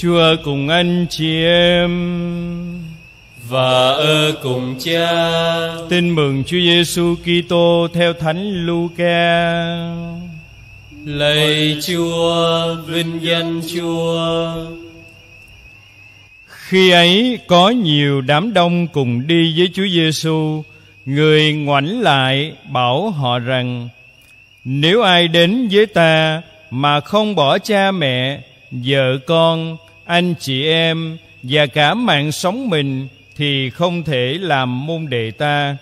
Chúa cùng anh chị em và ở cùng cha. Tin mừng Chúa Giêsu Kitô theo Thánh Luca. Lạy Chúa, vinh danh Chúa. Khi ấy có nhiều đám đông cùng đi với Chúa Giêsu, người ngoảnh lại bảo họ rằng: Nếu ai đến với ta mà không bỏ cha mẹ, vợ con, anh chị em và cả mạng sống mình thì không thể làm môn đệ ta.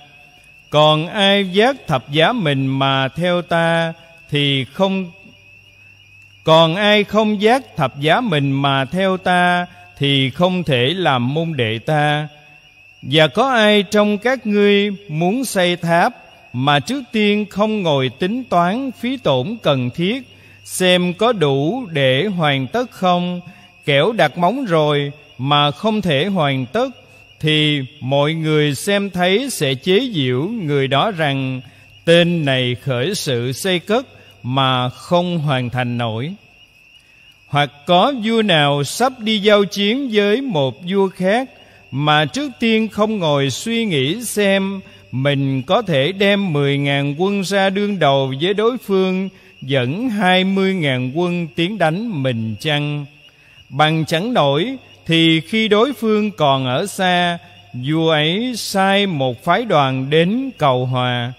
Còn ai giác thập giá mình mà theo ta thì không, còn ai không giác thập giá mình mà theo ta thì không thể làm môn đệ ta. Và có ai trong các ngươi muốn xây tháp mà trước tiên không ngồi tính toán phí tổn cần thiết, xem có đủ để hoàn tất không kẻo đặt móng rồi mà không thể hoàn tất, thì mọi người xem thấy sẽ chế giễu người đó rằng tên này khởi sự xây cất mà không hoàn thành nổi. Hoặc có vua nào sắp đi giao chiến với một vua khác mà trước tiên không ngồi suy nghĩ xem mình có thể đem mười ngàn quân ra đương đầu với đối phương, dẫn hai mươi ngàn quân tiến đánh mình chăng? Bằng chẳng nổi, thì khi đối phương còn ở xa, vua ấy sai một phái đoàn đến cầu hòa.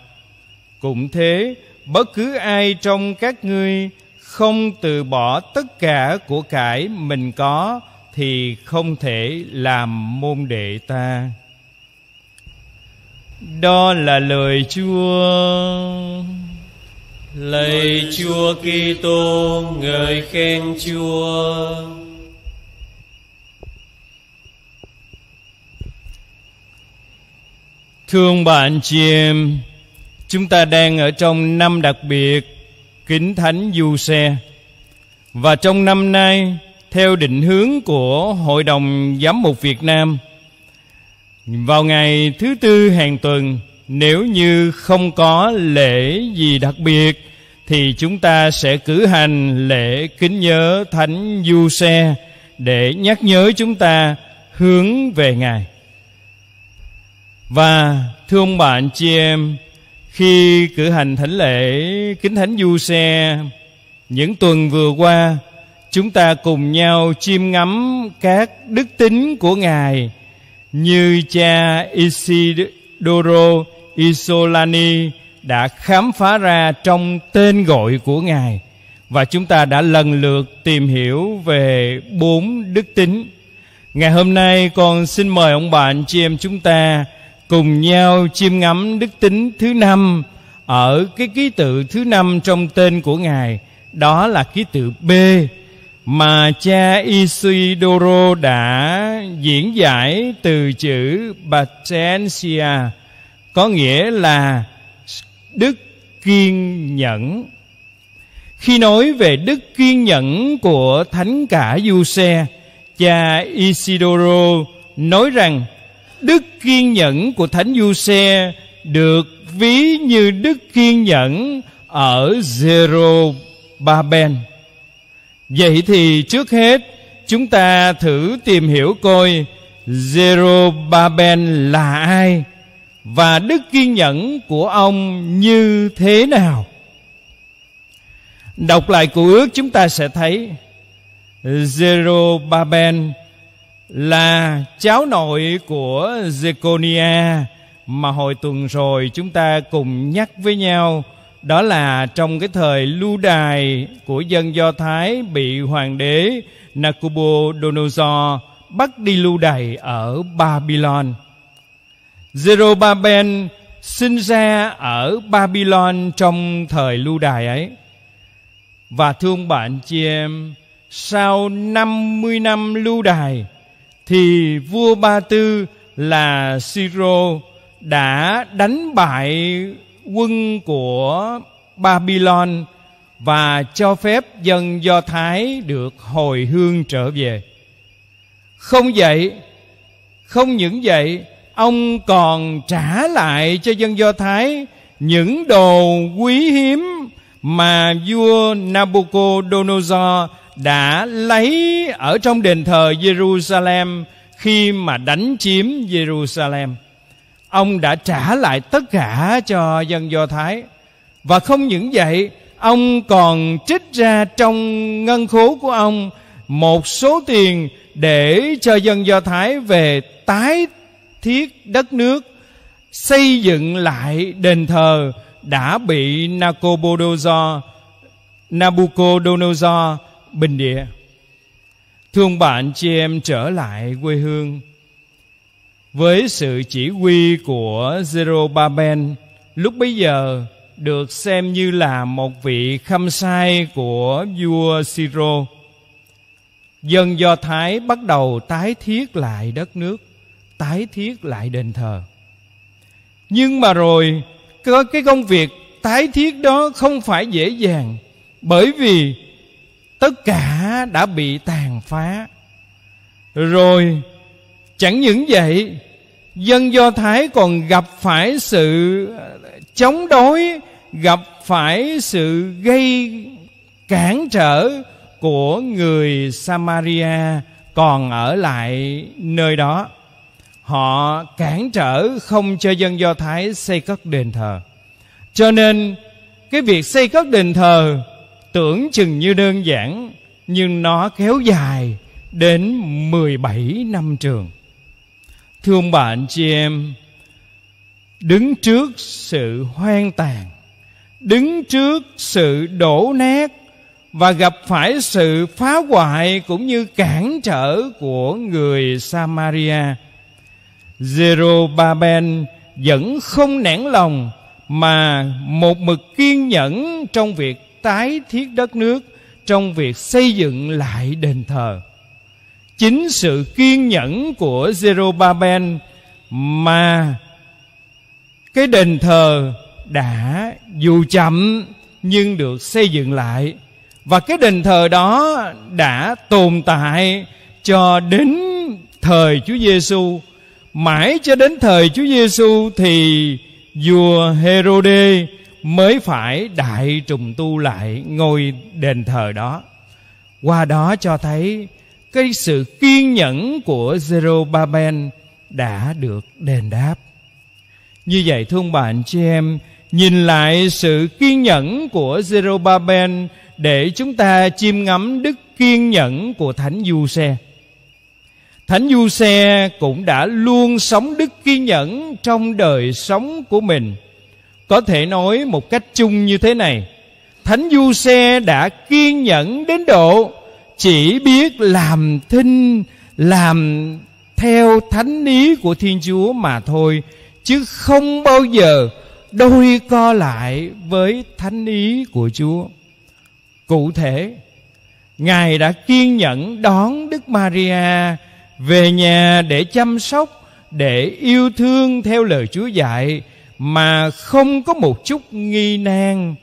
Cũng thế, bất cứ ai trong các ngươi không từ bỏ tất cả của cải mình có, thì không thể làm môn đệ ta. Đó là lời chúa. Lời chúa kitô, ngợi khen chúa. Thương bạn chị em, Chúng ta đang ở trong năm đặc biệt Kính Thánh Du Xe Và trong năm nay, Theo định hướng của Hội đồng Giám mục Việt Nam, Vào ngày thứ tư hàng tuần, Nếu như không có lễ gì đặc biệt, Thì chúng ta sẽ cử hành lễ kính nhớ Thánh Du Xe Để nhắc nhớ chúng ta hướng về Ngài và thưa ông bạn chị em, Khi cử hành thánh lễ, Kính Thánh Du Xe, Những tuần vừa qua, Chúng ta cùng nhau chiêm ngắm Các đức tính của Ngài Như cha Isidoro Isolani Đã khám phá ra trong tên gọi của Ngài. Và chúng ta đã lần lượt tìm hiểu về bốn đức tính. Ngày hôm nay, con xin mời ông bạn chị em chúng ta cùng nhau chiêm ngắm đức tính thứ năm ở cái ký tự thứ năm trong tên của ngài, đó là ký tự B mà cha Isidoro đã diễn giải từ chữ Patencia có nghĩa là đức kiên nhẫn. Khi nói về đức kiên nhẫn của thánh cả du xe cha Isidoro nói rằng Đức kiên nhẫn của Thánh Du Xe được ví như đức kiên nhẫn ở Zero Baben. Vậy thì trước hết, chúng ta thử tìm hiểu coi Zero Baben là ai và đức kiên nhẫn của ông như thế nào. Đọc lại cụ ước chúng ta sẽ thấy Zero Baben là cháu nội của Zeconia mà hồi tuần rồi chúng ta cùng nhắc với nhau đó là trong cái thời lưu đài của dân Do Thái bị hoàng đế Nabucodonosor bắt đi lưu đày ở Babylon. Zerubbabel sinh ra ở Babylon trong thời lưu đài ấy. Và thương bạn chị em, sau 50 năm lưu đài, thì vua Ba Tư là Siro đã đánh bại quân của Babylon và cho phép dân Do Thái được hồi hương trở về. Không vậy, không những vậy, ông còn trả lại cho dân Do Thái những đồ quý hiếm mà vua Nabucodonosor đã lấy ở trong đền thờ Jerusalem khi mà đánh chiếm Jerusalem. Ông đã trả lại tất cả cho dân Do Thái. Và không những vậy, ông còn trích ra trong ngân khố của ông một số tiền để cho dân Do Thái về tái thiết đất nước, xây dựng lại đền thờ đã bị Nabucodonosor Nabucodonosor bình địa. Thương bạn chị em trở lại quê hương với sự chỉ huy của Zerubbabel lúc bấy giờ được xem như là một vị khâm sai của vua Siro. Dân Do Thái bắt đầu tái thiết lại đất nước, tái thiết lại đền thờ. Nhưng mà rồi có cái công việc tái thiết đó không phải dễ dàng bởi vì tất cả đã bị tàn phá. Rồi, chẳng những vậy, dân do thái còn gặp phải sự chống đối, gặp phải sự gây cản trở của người samaria còn ở lại nơi đó. Họ cản trở không cho dân do thái xây cất đền thờ. Cho nên, cái việc xây cất đền thờ tưởng chừng như đơn giản nhưng nó kéo dài đến 17 năm trường. Thưa ông bạn chị em, đứng trước sự hoang tàn, đứng trước sự đổ nát và gặp phải sự phá hoại cũng như cản trở của người Samaria. Zerubbabel vẫn không nản lòng mà một mực kiên nhẫn trong việc tái thiết đất nước trong việc xây dựng lại đền thờ. Chính sự kiên nhẫn của Zerubbabel mà cái đền thờ đã dù chậm nhưng được xây dựng lại. Và cái đền thờ đó đã tồn tại cho đến thời Chúa Giêsu. Mãi cho đến thời Chúa Giêsu thì vua Herode mới phải đại trùng tu lại ngôi đền thờ đó. Qua đó cho thấy cái sự kiên nhẫn của Zerubbabel đã được đền đáp. Như vậy, thưa ông bạn chị em, nhìn lại sự kiên nhẫn của Zerubbabel để chúng ta chiêm ngắm đức kiên nhẫn của thánh du xe thánh du xe cũng đã luôn sống đức kiên nhẫn trong đời sống của mình có thể nói một cách chung như thế này. Thánh du xe đã kiên nhẫn đến độ chỉ biết làm thinh, làm theo thánh ý của thiên chúa mà thôi, chứ không bao giờ đôi co lại với thánh ý của chúa. Cụ thể, ngài đã kiên nhẫn đón đức maria về nhà để chăm sóc, để yêu thương theo lời chúa dạy mà không có một chút nghi nan.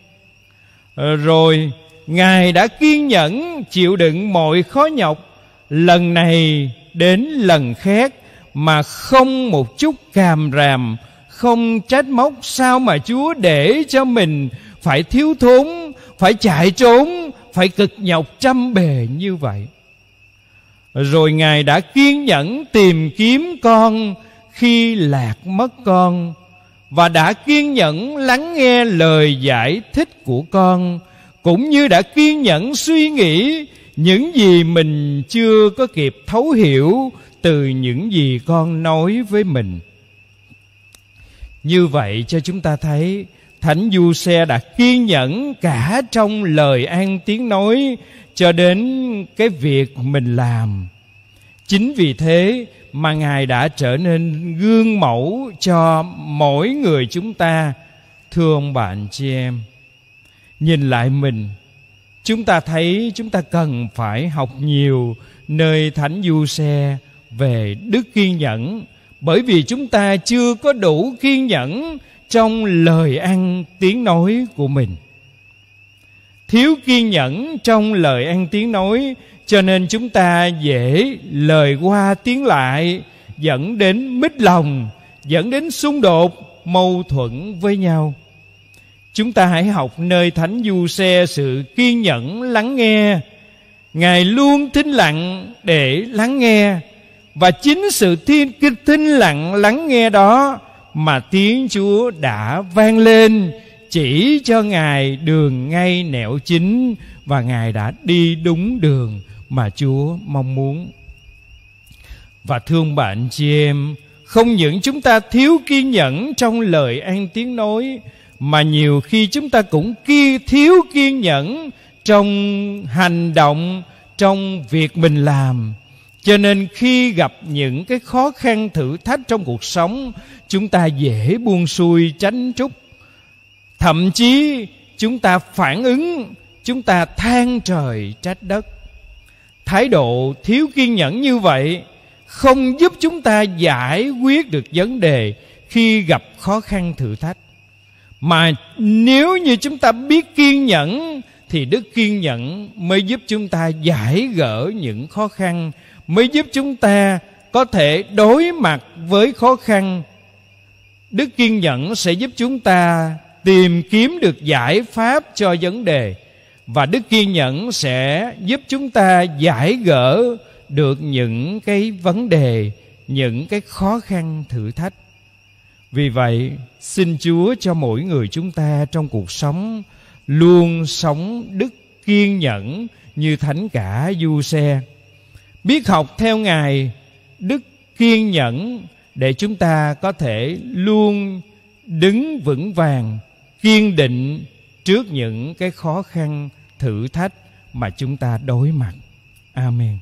Ờ, rồi, ngài đã kiên nhẫn chịu đựng mọi khó nhọc lần này đến lần khác mà không một chút càm ràm, không trách móc sao mà chúa để cho mình phải thiếu thốn, phải chạy trốn, phải cực nhọc trăm bề như vậy. Rồi ngài đã kiên nhẫn tìm kiếm con khi lạc mất con và đã kiên nhẫn lắng nghe lời giải thích của con, cũng như đã kiên nhẫn suy nghĩ những gì mình chưa có kịp thấu hiểu từ những gì con nói với mình. Như vậy cho chúng ta thấy, thánh du xe đã kiên nhẫn cả trong lời an tiếng nói cho đến cái việc mình làm. Chính vì thế mà ngài đã trở nên gương mẫu cho mỗi người chúng ta. Thưa ông bạn, chị em, nhìn lại mình, chúng ta thấy chúng ta cần phải học nhiều nơi thánh du xe về đức kiên nhẫn, bởi vì chúng ta chưa có đủ kiên nhẫn trong lời ăn tiếng nói của mình thiếu kiên nhẫn trong lời ăn tiếng nói, cho nên chúng ta dễ lời qua tiếng lại, dẫn đến mít lòng, dẫn đến xung đột, mâu thuẫn với nhau. Chúng ta hãy học nơi thánh du xe sự kiên nhẫn lắng nghe. Ngài luôn thinh lặng để lắng nghe, và chính sự thiên kinh thinh lặng lắng nghe đó mà tiếng chúa đã vang lên chỉ cho ngài đường ngay nẻo chính và ngài đã đi đúng đường mà chúa mong muốn. Và thương bạn chị em, không những chúng ta thiếu kiên nhẫn trong lời an tiếng nói, mà nhiều khi chúng ta cũng kia thiếu kiên nhẫn trong hành động, trong việc mình làm. Cho nên khi gặp những cái khó khăn thử thách trong cuộc sống, chúng ta dễ buông xuôi tránh trúc thậm chí, chúng ta phản ứng, chúng ta than trời trách đất. Thái độ thiếu kiên nhẫn như vậy không giúp chúng ta giải quyết được vấn đề khi gặp khó khăn thử thách. Mà nếu như chúng ta biết kiên nhẫn, thì đức kiên nhẫn mới giúp chúng ta giải gỡ những khó khăn, mới giúp chúng ta có thể đối mặt với khó khăn. Đức kiên nhẫn sẽ giúp chúng ta tìm kiếm được giải pháp cho vấn đề. Và đức kiên nhẫn sẽ giúp chúng ta giải gỡ được những cái vấn đề, những cái khó khăn thử thách. Vì vậy, xin chúa cho mỗi người chúng ta trong cuộc sống luôn sống đức kiên nhẫn như thánh cả du xe biết học theo ngài, đức kiên nhẫn, để chúng ta có thể luôn đứng vững vàng kiên định trước những cái khó khăn thử thách mà chúng ta đối mặt. Amen.